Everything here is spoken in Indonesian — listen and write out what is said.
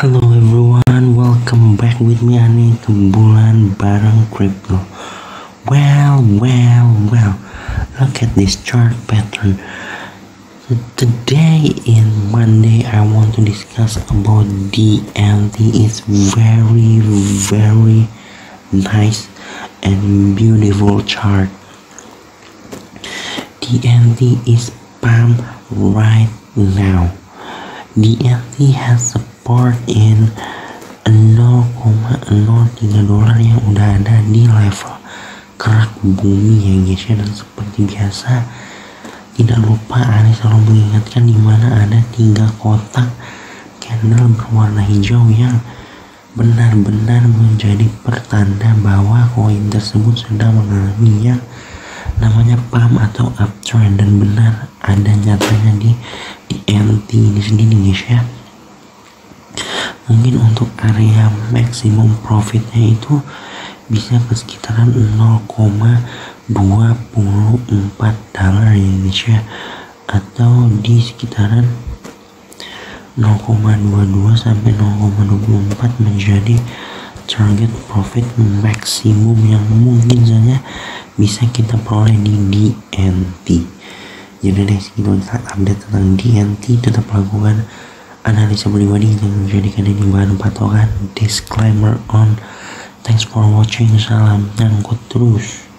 Hello everyone, welcome back with me Ani ke bulan bareng crypto. Well, well, well, look at this chart pattern. Today in Monday, I want to discuss about DLT. It's very, very nice and beautiful chart. DLT is pump right now. DLT has support in 0,03 dolar yang udah ada di level kerak bumi ya guys ya dan seperti biasa tidak lupa Ani selalu mengingatkan di mana ada tiga kotak candle berwarna hijau yang benar-benar menjadi pertanda bahwa koin tersebut sedang mengalami yang namanya pump atau uptrend. Dan benar ada nyatanya di NT ini sendiri guys ya mungkin untuk area maksimum profitnya itu bisa ke sekitaran 0,24 dolar ya atau di sekitaran 0,22 sampai 0,24 menjadi target profit maksimum yang mungkin saja bisa kita peroleh di DNT jadi deh segitu update tentang DNT tetap lakukan analisa pribadi yang menjadikan ini bahan patokan. Disclaimer on. Thanks for watching. Salam nyangkut terus